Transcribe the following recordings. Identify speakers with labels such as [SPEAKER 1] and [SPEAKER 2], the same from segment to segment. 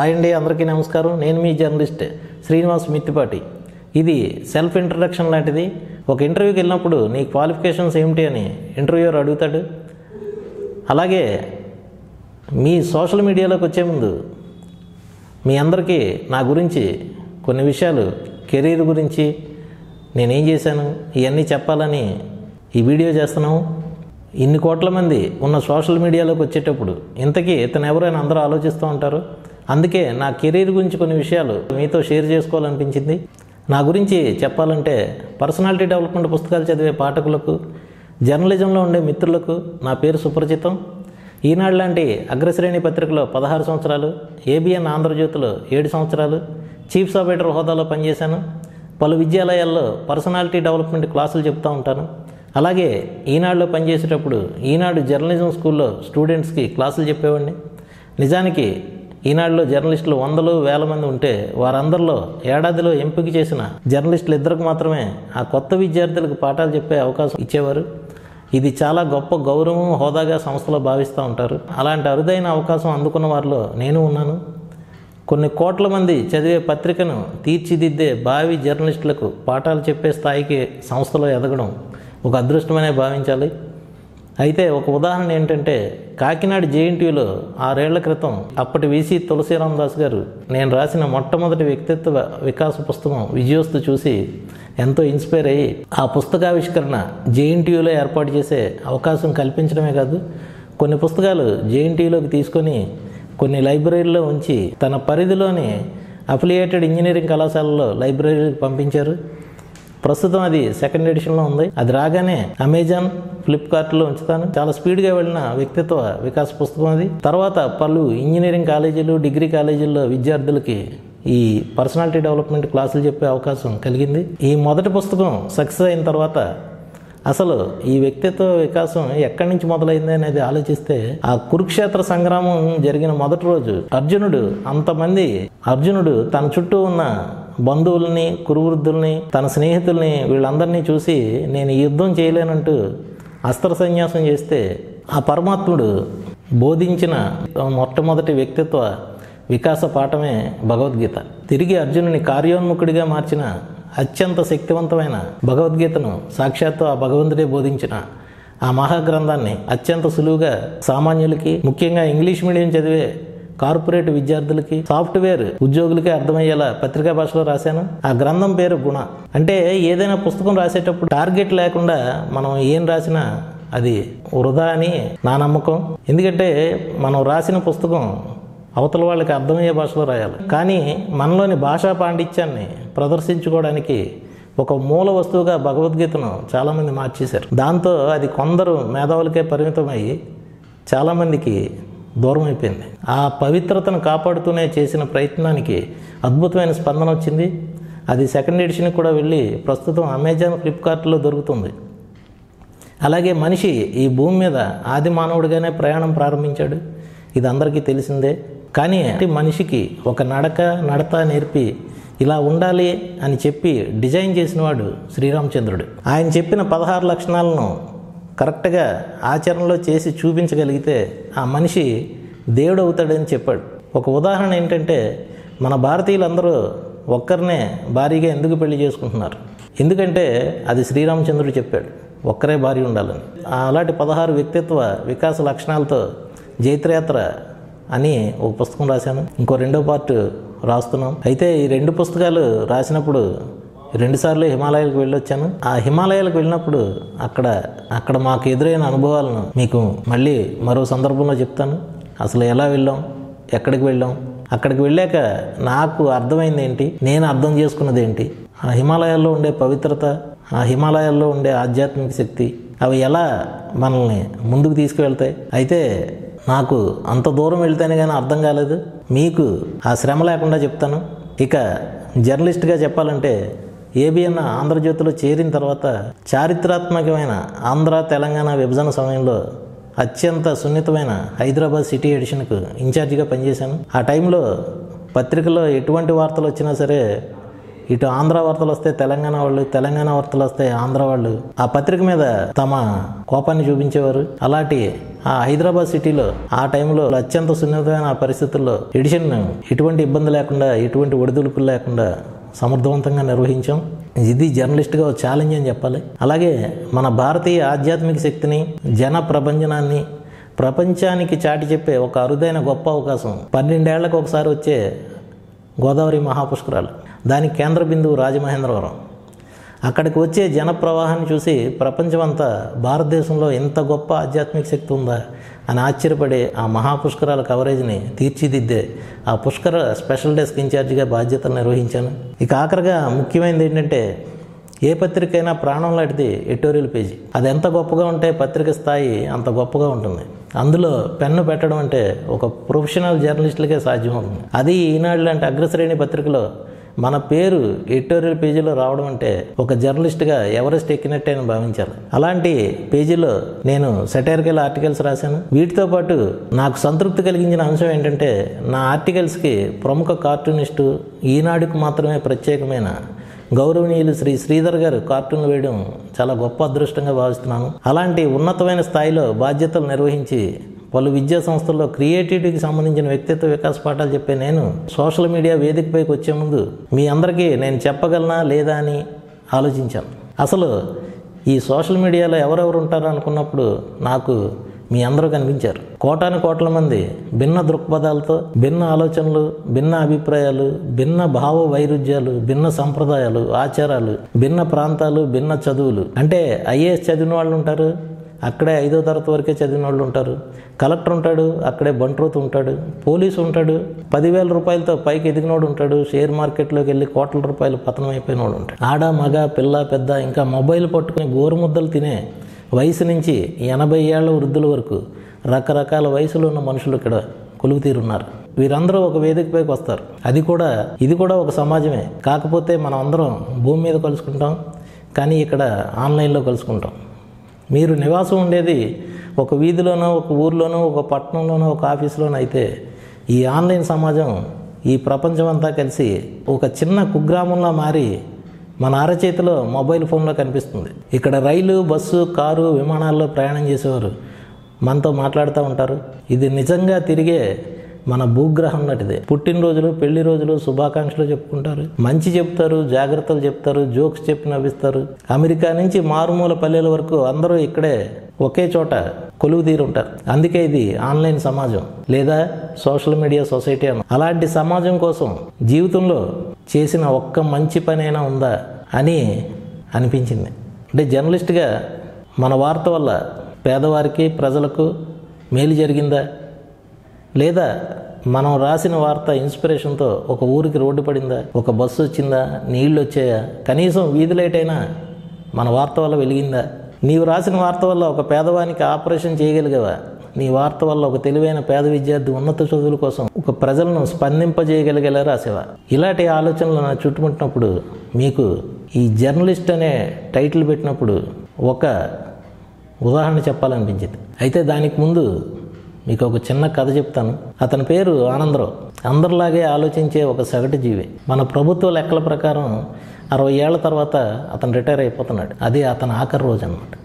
[SPEAKER 1] Hi అండి అందరికీ నమస్కారం. నేను మీ జర్నలిస్ట్ శ్రీనివాస్ మిత్తిపాటి. ఇది సెల్ఫ్ ఇంట్రడక్షన్ లాంటిది. ఒక ఇంటర్వ్యూకి వెళ్ళినప్పుడు నీ క్వాలిఫికేషన్స్ ఏమిటి అని ఇంటర్వ్యూర్ అడుగుతాడు. అలాగే మీ సోషల్ మీడియాలోకి వచ్చే ముందు మీ అందరికీ నా గురించి కొన్ని విషయాలు కెరీర్ గురించి నేనేం చేశాను ఇవన్నీ చెప్పాలని ఈ వీడియో చేస్తున్నాము ఇన్ని కోట్ల మంది ఉన్న సోషల్ మీడియాలోకి వచ్చేటప్పుడు ఇంతకీ ఇతను ఎవరైనా అందరూ ఆలోచిస్తూ ఉంటారు. అందుకే నా కెరీర్ గురించి కొన్ని విషయాలు మీతో షేర్ చేసుకోవాలనిపించింది. నా గురించి చెప్పాలంటే పర్సనాలిటీ డెవలప్మెంట్ పుస్తకాలు చదివే పాఠకులకు జర్నలిజంలో ఉండే మిత్రులకు నా పేరు సుపరిచితం. ఈనాడు లాంటి అగ్రశ్రేణి పత్రికలో పదహారు సంవత్సరాలు ఏబిఎన్ ఆంధ్రజ్యోతిలో ఏడు సంవత్సరాలు చీఫ్ సబ్ ఎడిటర్ హోదాలో పనిచేశాను. పలు విద్యాలయాల్లో పర్సనాలిటీ డెవలప్మెంట్ క్లాసులు చెప్తూ ఉంటాను. అలాగే ఈనాడులో పనిచేసేటప్పుడు ఈనాడు జర్నలిజం స్కూల్లో స్టూడెంట్స్కి క్లాసులు చెప్పేవాడిని. నిజానికి ఈనాడులో జర్నలిస్టులు వందలు వేల మంది ఉంటే వారందరిలో ఏడాదిలో ఎంపిక చేసిన జర్నలిస్టులు ఇద్దరికి మాత్రమే ఆ కొత్త విద్యార్థులకు పాఠాలు చెప్పే అవకాశం ఇచ్చేవారు. ఇది చాలా గొప్ప గౌరవం హోదాగా సంస్థలో భావిస్తూ ఉంటారు. అలాంటి అరుదైన అవకాశం అందుకున్న వారిలో నేను ఉన్నాను. కొన్ని కోట్ల మంది చదివే పత్రికను తీర్చిదిద్దే భావి జర్నలిస్టులకు పాఠాలు చెప్పే స్థాయికి సంస్థలో ఎదగడం ఒక అదృష్టమనే భావించాలి. అయితే ఒక ఉదాహరణ ఏంటంటే కాకినాడ జేఎన్టీయూలో ఆరేళ్ళ క్రితం అప్పటి వీసీ తులసీరామ్ దాస్ గారు నేను రాసిన మొట్టమొదటి వ్యక్తిత్వ వికాస పుస్తకం విజయోస్తు చూసి ఎంతో ఇన్స్పైర్ అయ్యి ఆ పుస్తకావిష్కరణ జేఎన్టీయూలో ఏర్పాటు చేసే అవకాశం కల్పించడమే కాదు కొన్ని పుస్తకాలు జేఎన్టీయూలోకి తీసుకొని కొన్ని లైబ్రరీలో ఉంచి తన పరిధిలోని అఫిలియేటెడ్ ఇంజనీరింగ్ కళాశాలలో లైబ్రరీకి పంపించారు. ప్రస్తుతం అది సెకండ్ ఎడిషన్లో ఉంది. అది రాగానే అమెజాన్ ఫ్లిప్కార్ట్లో ఉంచుతాను. చాలా స్పీడ్గా వెళ్ళిన వ్యక్తిత్వ వికాస పుస్తకం అది. తర్వాత పలు ఇంజనీరింగ్ కాలేజీలు డిగ్రీ కాలేజీల్లో విద్యార్థులకి ఈ పర్సనాలిటీ డెవలప్మెంట్ క్లాసులు చెప్పే అవకాశం కలిగింది. ఈ మొదటి పుస్తకం సక్సెస్ అయిన తర్వాత అసలు ఈ వ్యక్తిత్వ వికాసం ఎక్కడి నుంచి మొదలైంది అనేది ఆలోచిస్తే ఆ కురుక్షేత్ర సంగ్రామం జరిగిన మొదటి రోజు అర్జునుడు అంతమంది అర్జునుడు తన చుట్టూ ఉన్న బంధువుల్ని కురువృద్ధుల్ని తన స్నేహితుల్ని వీళ్ళందరినీ చూసి నేను యుద్ధం చేయలేనంటూ అస్త్ర సన్యాసం చేస్తే ఆ పరమాత్ముడు బోధించిన మొట్టమొదటి వ్యక్తిత్వ వికాస పాఠమే భగవద్గీత. తిరిగి అర్జునుని కార్యోన్ముఖుడిగా మార్చిన అత్యంత శక్తివంతమైన భగవద్గీతను సాక్షాత్తు ఆ భగవంతుడే బోధించిన ఆ మహాగ్రంథాన్ని అత్యంత సులువుగా సామాన్యులకి ముఖ్యంగా ఇంగ్లీష్ మీడియం చదివే కార్పొరేట్ విద్యార్థులకి సాఫ్ట్వేర్ ఉద్యోగులకి అర్థమయ్యేలా పత్రికా భాషలో రాశాను. ఆ గ్రంథం పేరు గుణ. అంటే ఏదైనా పుస్తకం రాసేటప్పుడు టార్గెట్ లేకుండా మనం ఏం రాసినా అది వృధా అని నా నమ్మకం. ఎందుకంటే మనం రాసిన పుస్తకం అవతల వాళ్ళకి అర్థమయ్యే భాషలో రాయాలి. కానీ మనలోని భాషా పాండిత్యాన్ని ప్రదర్శించుకోవడానికి ఒక మూల వస్తువుగా భగవద్గీతను చాలామంది మార్చేశారు. దాంతో అది కొందరు మేధావులకే పరిమితమై చాలామందికి దూరం అయిపోయింది ఆ పవిత్రతను కాపాడుతూనే చేసిన ప్రయత్నానికి అద్భుతమైన స్పందన వచ్చింది. అది సెకండ్ ఎడిషన్కి కూడా వెళ్ళి ప్రస్తుతం అమెజాన్ ఫ్లిప్కార్ట్లో దొరుకుతుంది. అలాగే మనిషి ఈ భూమి మీద ఆది మానవుడిగానే ప్రయాణం ప్రారంభించాడు. ఇది అందరికీ తెలిసిందే. కానీ మనిషికి ఒక నడక నడత నేర్పి ఇలా ఉండాలి అని చెప్పి డిజైన్ చేసినవాడు శ్రీరామచంద్రుడు. ఆయన చెప్పిన పదహారు లక్షణాలను కరెక్ట్గా ఆచరణలో చేసి చూపించగలిగితే ఆ మనిషి దేవుడు అవుతాడని చెప్పాడు. ఒక ఉదాహరణ ఏంటంటే మన భారతీయులందరూ ఒక్కరినే భారీగా ఎందుకు పెళ్ళి చేసుకుంటున్నారు? ఎందుకంటే అది శ్రీరామచంద్రుడు చెప్పాడు ఒక్కరే భార్య ఉండాలని. అలాంటి పదహారు వ్యక్తిత్వ వికాస లక్షణాలతో జైత్రయాత్ర అని ఒక పుస్తకం రాశాను. ఇంకో రెండో పార్ట్ రాస్తున్నాం అయితే ఈ రెండు పుస్తకాలు రాసినప్పుడు రెండుసార్లు హిమాలయాలకు వెళ్ళొచ్చాను. ఆ హిమాలయాలకు వెళ్ళినప్పుడు అక్కడ అక్కడ మాకు ఎదురైన అనుభవాలను మీకు మళ్ళీ మరో సందర్భంలో చెప్తాను. అసలు ఎలా వెళ్ళాం? ఎక్కడికి వెళ్ళాం? అక్కడికి వెళ్ళాక నాకు అర్థమైంది ఏంటి? నేను అర్థం చేసుకున్నది ఏంటి? ఆ హిమాలయాల్లో ఉండే పవిత్రత ఆ హిమాలయాల్లో ఉండే ఆధ్యాత్మిక శక్తి అవి ఎలా మనల్ని ముందుకు తీసుకువెళ్తాయి? అయితే నాకు అంత దూరం వెళ్తేనే కానీ అర్థం కాలేదు. మీకు ఆ శ్రమ లేకుండా చెప్తాను. ఇక జర్నలిస్ట్గా చెప్పాలంటే ఏబిఎన్ ఆంధ్రజ్యోతిలో చేరిన తర్వాత చారిత్రాత్మకమైన ఆంధ్ర తెలంగాణ విభజన సమయంలో అత్యంత సున్నితమైన హైదరాబాద్ సిటీ ఎడిషన్కు ఇన్ఛార్జిగా పనిచేశాను. ఆ టైంలో పత్రికలో ఎటువంటి వార్తలు వచ్చినా సరే ఇటు ఆంధ్ర వార్తలు వస్తే తెలంగాణ వాళ్ళు తెలంగాణ వార్తలు వస్తే ఆంధ్ర వాళ్ళు ఆ పత్రిక మీద తమ కోపాన్ని చూపించేవారు. అలాంటి ఆ హైదరాబాద్ సిటీలో ఆ టైంలో అత్యంత సున్నితమైన పరిస్థితుల్లో ఎడిషన్ ఎటువంటి ఇబ్బంది లేకుండా ఎటువంటి ఒడిదుడుకులు లేకుండా సమర్థవంతంగా నిర్వహించాం. ఇది జర్నలిస్ట్గా ఛాలెంజ్ అని చెప్పాలి. అలాగే మన భారతీయ ఆధ్యాత్మిక శక్తిని జన ప్రపంచనాన్ని ప్రపంచానికి చాటి చెప్పే ఒక అరుదైన గొప్ప అవకాశం పన్నెండేళ్ళకు ఒకసారి వచ్చే గోదావరి మహాపుష్కరాలు. దానికి కేంద్ర బిందువు రాజమహేంద్రవరం. అక్కడికి వచ్చే జన ప్రవాహాన్ని చూసి ప్రపంచమంతా భారతదేశంలో ఎంత గొప్ప ఆధ్యాత్మిక శక్తి ఉందా అని ఆశ్చర్యపడే ఆ మహాపుష్కరాల కవరేజ్ని తీర్చిదిద్దే ఆ పుష్కర స్పెషల్ డెస్క్ ఇన్ఛార్జిగా బాధ్యతలు నిర్వహించాను. ఇక ఆఖరిగా ముఖ్యమైనది ఏంటంటే ఏ పత్రికైనా ప్రాణం లాంటిది ఎడిటోరియల్ పేజీ. అది ఎంత గొప్పగా ఉంటే పత్రిక స్థాయి అంత గొప్పగా ఉంటుంది. అందులో పెన్ను పెట్టడం అంటే ఒక ప్రొఫెషనల్ జర్నలిస్టులకే సాధ్యమవుతుంది. అది ఈనాడు లాంటి అగ్రశ్రేణి పత్రికలో మన పేరు ఎడిటోరియల్ పేజీలో రావడం అంటే ఒక జర్నలిస్ట్గా ఎవరెస్ట్ ఎక్కినట్టే అని భావించాలి. అలాంటి పేజీలో నేను సెటైరికల్ ఆర్టికల్స్ రాశాను. వీటితో పాటు నాకు సంతృప్తి కలిగించిన అంశం ఏంటంటే నా ఆర్టికల్స్కి ప్రముఖ కార్టూనిస్టు ఈనాడుకు మాత్రమే ప్రత్యేకమైన గౌరవనీయులు శ్రీ శ్రీధర్ గారు కార్టూన్లు వేయడం చాలా గొప్ప అదృష్టంగా భావిస్తున్నాను. అలాంటి ఉన్నతమైన స్థాయిలో బాధ్యతలు నిర్వహించి పలు విద్యా సంస్థల్లో క్రియేటివిటీకి సంబంధించిన వ్యక్తిత్వ వికాస పాఠాలు చెప్పే నేను సోషల్ మీడియా వేదికపైకి వచ్చే ముందు మీ అందరికీ నేను చెప్పగలనా లేదా అని ఆలోచించాను. అసలు ఈ సోషల్ మీడియాలో ఎవరెవరు ఉంటారు అనుకున్నప్పుడు నాకు మీ అందరూ కనిపించారు. కోటాను కోట్ల మంది భిన్న దృక్పథాలతో భిన్న ఆలోచనలు భిన్న అభిప్రాయాలు భిన్న భావ వైరుధ్యాలు భిన్న సంప్రదాయాలు ఆచారాలు భిన్న ప్రాంతాలు భిన్న చదువులు. అంటే ఐఏఎస్ చదివిన వాళ్ళు ఉంటారు? అక్కడే ఐదో తరగతి వరకే చదివిన వాళ్ళు ఉంటారు. కలెక్టర్ ఉంటాడు అక్కడే బంట్రోత్ ఉంటాడు పోలీసు ఉంటాడు పదివేల రూపాయలతో పైకి ఎదిగినోడు ఉంటాడు షేర్ మార్కెట్లోకి వెళ్ళి కోట్ల రూపాయలు పతనం అయిపోయినోడు ఉంటాడు. ఆడ మగ పిల్ల పెద్ద ఇంకా మొబైల్ పట్టుకుని గోరుముద్దలు తినే వయసు నుంచి ఎనభై ఏళ్ళ వృద్ధుల వరకు రకరకాల వయసులో ఉన్న మనుషులు ఇక్కడ కొలువు తీరున్నారు వీరందరూ ఒక వేదికపైకి వస్తారు. అది కూడా ఇది కూడా ఒక సమాజమే. కాకపోతే మనం అందరం భూమి మీద కలుసుకుంటాం కానీ ఇక్కడ ఆన్లైన్లో కలుసుకుంటాం. మీరు నివాసం ఉండేది ఒక వీధిలోనో ఒక ఊర్లోనో ఒక పట్టణంలోనో ఒక ఆఫీసులోనో అయితే ఈ ఆన్లైన్ సమాజం ఈ ప్రపంచం అంతా కలిసి ఒక చిన్న కుగ్రామంలో మారి మన అరచేతిలో మొబైల్ ఫోన్లో కనిపిస్తుంది. ఇక్కడ రైలు బస్సు కారు విమానాల్లో ప్రయాణం చేసేవారు. మనతో మాట్లాడుతూ ఉంటారు. ఇది నిజంగా తిరిగే మన భూగ్రహం లాంటిదే. పుట్టినరోజులు పెళ్ళి రోజులు శుభాకాంక్షలు చెప్పుకుంటారు. మంచి చెప్తారు జాగ్రత్తలు చెప్తారు జోక్స్ చెప్పి నవ్విస్తారు. అమెరికా నుంచి మారుమూల పల్లెల వరకు అందరూ ఇక్కడే ఒకే చోట కొలువు తీరుంటారు అందుకే ఇది ఆన్లైన్ సమాజం లేదా సోషల్ మీడియా సొసైటీ అని. అలాంటి సమాజం కోసం జీవితంలో చేసిన ఒక్క మంచి పనైనా ఉందా అని అనిపించింది. అంటే జర్నలిస్ట్గా మన వార్త వల్ల పేదవారికి ప్రజలకు మేలు జరిగిందా? లేదా మనం రాసిన వార్త ఇన్స్పిరేషన్తో ఒక ఊరికి రోడ్డు పడిందా ఒక బస్సు వచ్చిందా నీళ్ళు వచ్చాయా కనీసం వీధి లైట్ అయినా మన వార్త వల్ల వెలిగిందా? నీవు రాసిన వార్త వల్ల ఒక పేదవానికి ఆపరేషన్ చేయగలిగావా? నీ వార్త వల్ల ఒక తెలివైన పేద విద్యార్థి ఉన్నత చదువుల కోసం ఒక ప్రజలను స్పందింపజేయగలిగేలా రాసేవా? ఇలాంటి ఆలోచనలు నా చుట్టుముట్టినప్పుడు మీకు ఈ జర్నలిస్ట్ అనే టైటిల్ పెట్టినప్పుడు ఒక ఉదాహరణ చెప్పాలనిపించింది. అయితే దానికి ముందు మీకు ఒక చిన్న కథ చెప్తాను. అతని పేరు ఆనందరావు. అందరిలాగే ఆలోచించే ఒక సగటు జీవి. మన ప్రభుత్వ లెక్కల ప్రకారం అరవై ఏళ్ళ తర్వాత అతను రిటైర్ అయిపోతున్నాడు. అది అతని ఆఖరి రోజు అనమాట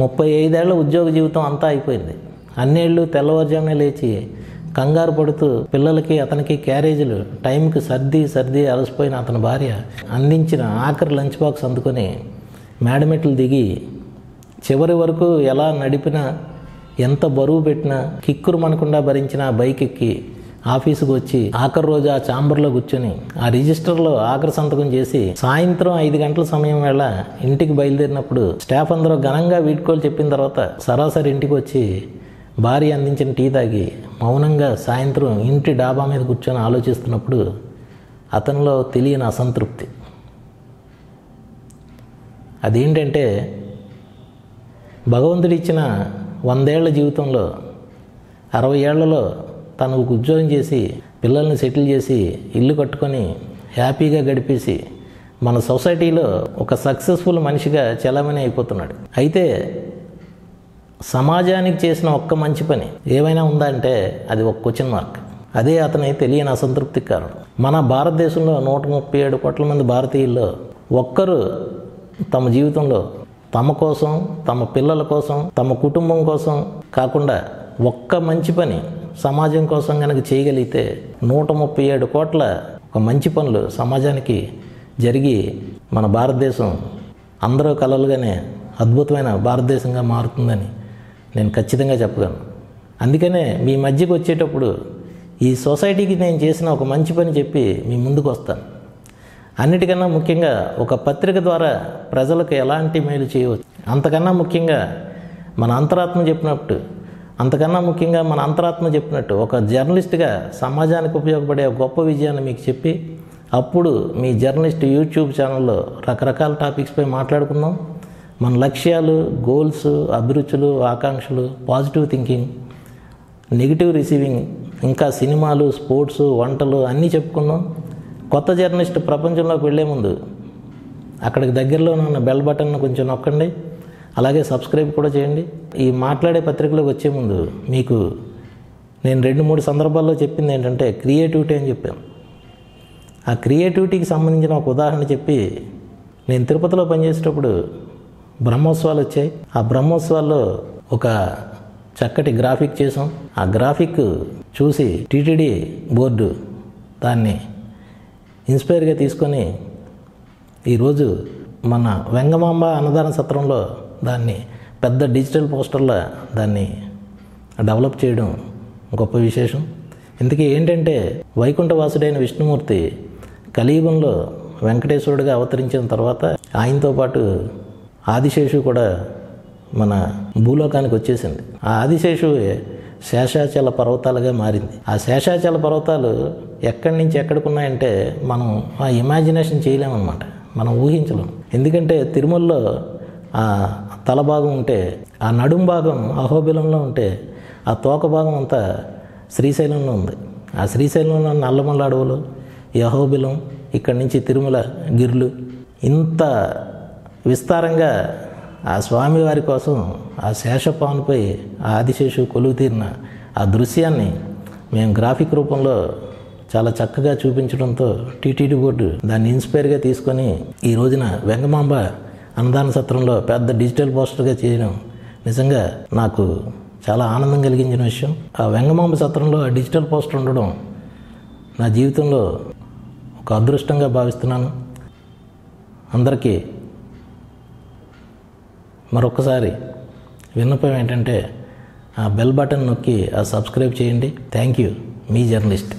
[SPEAKER 1] ముప్పై ఐదేళ్ళ ఉద్యోగ జీవితం అంతా అయిపోయింది. అన్నేళ్ళు తెల్లవారుజామునే లేచి కంగారు పడుతూ పిల్లలకి అతనికి క్యారేజీలు టైంకి సర్ది సర్ది అలసిపోయిన అతని భార్య అందించిన ఆఖరి లంచ్ బాక్స్ అందుకొని మేడమెట్లు దిగి చివరి వరకు ఎలా నడిపినా ఎంత బరువు పెట్టినా కిక్కురు మనకుండా భరించిన ఆ బైక్ ఎక్కి ఆఫీసుకు వచ్చి ఆఖరి రోజు ఆ ఛాంబర్లో కూర్చొని ఆ రిజిస్టర్లో ఆఖరి సంతకం చేసి సాయంత్రం ఐదు గంటల సమయం వేళ ఇంటికి బయలుదేరినప్పుడు స్టాఫ్ అందరూ ఘనంగా వీడ్కోలు చెప్పిన తర్వాత సరాసరి ఇంటికి వచ్చి భార్య అందించిన టీ తాగి మౌనంగా సాయంత్రం ఇంటి డాబా మీద కూర్చొని ఆలోచిస్తున్నప్పుడు అతనిలో తెలియని అసంతృప్తి. అదేంటంటే భగవంతుడిచ్చిన వందేళ్ళ జీవితంలో అరవై ఏళ్ళలో తను ఒక ఉద్యోగం చేసి పిల్లల్ని సెటిల్ చేసి ఇల్లు కట్టుకొని హ్యాపీగా గడిపేసి మన సొసైటీలో ఒక సక్సెస్ఫుల్ మనిషిగా చలామణి అయిపోతున్నాడు. అయితే సమాజానికి చేసిన ఒక్క మంచి పని ఏమైనా ఉందా అంటే అది ఒక క్వశ్చన్ మార్క్ అదే అతని తెలియని అసంతృప్తికి కారణం. మన భారతదేశంలో నూట ముప్పై ఏడు కోట్ల మంది భారతీయుల్లో ఒక్కరు తమ జీవితంలో తమ కోసం తమ పిల్లల కోసం తమ కుటుంబం కోసం కాకుండా ఒక్క మంచి పని సమాజం కోసం కనుక చేయగలిగితే నూట ముప్పై ఏడు కోట్ల ఒక మంచి పనులు సమాజానికి జరిగి మన భారతదేశం అందరూ కలలుగానే అద్భుతమైన భారతదేశంగా మారుతుందని నేను ఖచ్చితంగా చెప్పగలను. అందుకనే మీ మధ్యకి వచ్చేటప్పుడు ఈ సొసైటీకి నేను చేసిన ఒక మంచి పని చెప్పి మీ ముందుకు వస్తాను. అన్నిటికన్నా ముఖ్యంగా ఒక పత్రిక ద్వారా ప్రజలకు ఎలాంటి మేలు చేయవచ్చు? అంతకన్నా ముఖ్యంగా మన అంతరాత్మ చెప్పినట్టు అంతకన్నా ముఖ్యంగా మన అంతరాత్మ చెప్పినట్టు ఒక జర్నలిస్ట్గా సమాజానికి ఉపయోగపడే గొప్ప విజయాన్ని మీకు చెప్పి అప్పుడు మీ జర్నలిస్ట్ యూట్యూబ్ ఛానల్లో రకరకాల టాపిక్స్పై మాట్లాడుకుందాం. మన లక్ష్యాలు గోల్స్ అభిరుచులు ఆకాంక్షలు పాజిటివ్ థింకింగ్ నెగిటివ్ రిసీవింగ్ ఇంకా సినిమాలు స్పోర్ట్స్ వంటలు అన్నీ చెప్పుకుందాం. కొత్త జర్నలిస్ట్ ప్రపంచంలోకి వెళ్ళే ముందు అక్కడికి దగ్గరలో ఉన్న బెల్ బటన్ను కొంచెం నొక్కండి. అలాగే సబ్స్క్రైబ్ కూడా చేయండి. ఈ మాట్లాడే పత్రికలోకి వచ్చే ముందు మీకు నేను రెండు మూడు సందర్భాల్లో చెప్పింది ఏంటంటే క్రియేటివిటీ అని చెప్పాను. ఆ క్రియేటివిటీకి సంబంధించిన ఒక ఉదాహరణ చెప్పి నేను తిరుపతిలో పనిచేసేటప్పుడు బ్రహ్మోత్సవాలు వచ్చాయి. ఆ బ్రహ్మోత్సవాల్లో ఒక చక్కటి గ్రాఫిక్ చేసాం ఆ గ్రాఫిక్ చూసి టీటీడీ బోర్డు దాన్ని ఇన్స్పైర్గా తీసుకొని ఈరోజు మన వెంగమాంబ అన్నదాన సత్రంలో దాన్ని పెద్ద డిజిటల్ పోస్టర్లో దాన్ని డెవలప్ చేయడం గొప్ప విశేషం. ఇంతకీ ఏంటంటే వైకుంఠవాసుడైన విష్ణుమూర్తి కలియుగంలో వెంకటేశ్వరుడిగా అవతరించిన తర్వాత ఆయనతో పాటు ఆదిశేషు కూడా మన భూలోకానికి వచ్చేసింది. ఆ ఆదిశేషు శేషాచల పర్వతాలుగా మారింది. ఆ శేషాచల పర్వతాలు ఎక్కడి నుంచి ఎక్కడికి ఉన్నాయంటే మనం ఆ ఇమాజినేషన్ చేయలేమన్నమాట. మనం ఊహించలేం. ఎందుకంటే తిరుమలలో ఆ తల భాగం ఉంటే ఆ నడుం భాగం అహోబిలంలో ఉంటే ఆ తోక భాగం అంతా శ్రీశైలంలో ఉంది. ఆ శ్రీశైలంలో నల్లమల్ల అడవులు ఈ అహోబిలం ఇక్కడి నుంచి తిరుమల గిర్లు ఇంత విస్తారంగా ఆ స్వామివారి కోసం ఆ శేషపానుపై ఆ ఆదిశేషు కొలువు తీరిన ఆ దృశ్యాన్ని మేము గ్రాఫిక్ రూపంలో చాలా చక్కగా చూపించడంతో టీటీడీ బోర్డు దాన్ని ఇన్స్పైర్గా తీసుకొని ఈ రోజున వెంగమాంబ అన్నదాన సత్రంలో పెద్ద డిజిటల్ పోస్టర్గా చేయడం నిజంగా నాకు చాలా ఆనందం కలిగించిన విషయం. ఆ వెంగమాంబ సత్రంలో ఆ డిజిటల్ పోస్టర్ ఉండడం నా జీవితంలో ఒక అదృష్టంగా భావిస్తున్నాను. అందరికీ మరొకసారి విన్నపం ఏంటంటే ఆ బెల్ బటన్ నొక్కి ఆ సబ్స్క్రైబ్ చేయండి. Thank you. Me journalist.